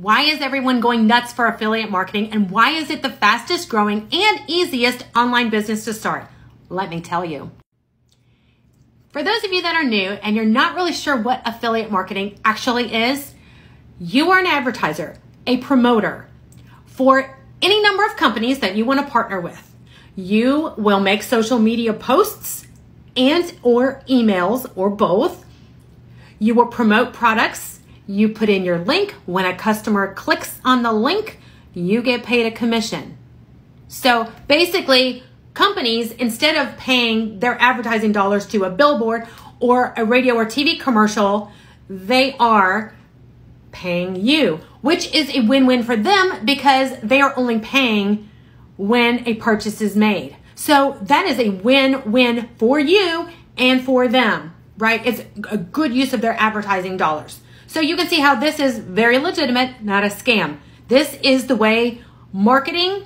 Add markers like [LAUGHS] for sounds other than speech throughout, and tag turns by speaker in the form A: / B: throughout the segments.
A: Why is everyone going nuts for affiliate marketing and why is it the fastest growing and easiest online business to start? Let me tell you. For those of you that are new and you're not really sure what affiliate marketing actually is, you are an advertiser, a promoter for any number of companies that you want to partner with. You will make social media posts and or emails or both. You will promote products you put in your link. When a customer clicks on the link, you get paid a commission. So basically, companies, instead of paying their advertising dollars to a billboard or a radio or TV commercial, they are paying you, which is a win win for them because they are only paying when a purchase is made. So that is a win win for you and for them, right? It's a good use of their advertising dollars. So you can see how this is very legitimate, not a scam. This is the way marketing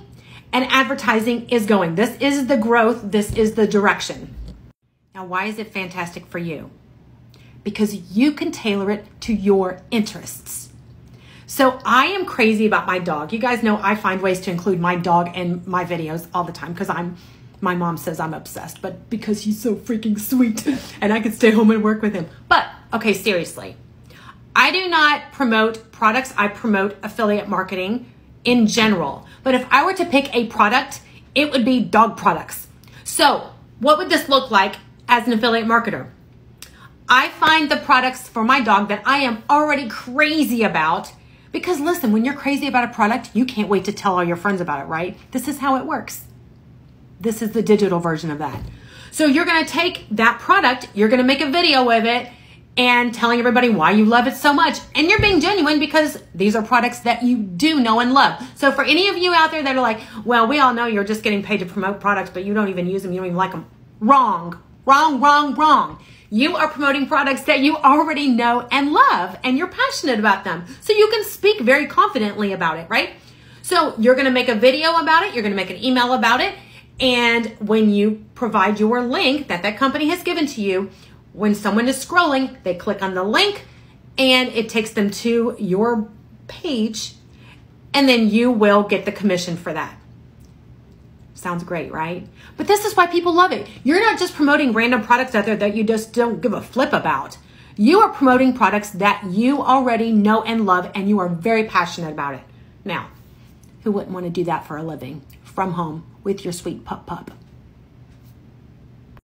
A: and advertising is going. This is the growth. This is the direction. Now, why is it fantastic for you? Because you can tailor it to your interests. So I am crazy about my dog. You guys know I find ways to include my dog in my videos all the time because I'm my mom says I'm obsessed, but because he's so freaking sweet [LAUGHS] and I can stay home and work with him. But okay, seriously. I do not promote products, I promote affiliate marketing in general. But if I were to pick a product, it would be dog products. So, what would this look like as an affiliate marketer? I find the products for my dog that I am already crazy about because listen, when you're crazy about a product, you can't wait to tell all your friends about it, right? This is how it works. This is the digital version of that. So you're to take that product, you're to make a video of it, and telling everybody why you love it so much. And you're being genuine because these are products that you do know and love. So for any of you out there that are like, well, we all know you're just getting paid to promote products, but you don't even use them, you don't even like them. Wrong, wrong, wrong, wrong. You are promoting products that you already know and love, and you're passionate about them. So you can speak very confidently about it, right? So you're gonna make a video about it, you're gonna make an email about it, and when you provide your link that that company has given to you, when someone is scrolling, they click on the link and it takes them to your page, and then you will get the commission for that. Sounds great, right? But this is why people love it. You're not just promoting random products out there that you just don't give a flip about. You are promoting products that you already know and love, and you are very passionate about it. Now, who wouldn't want to do that for a living from home with your sweet pup pup?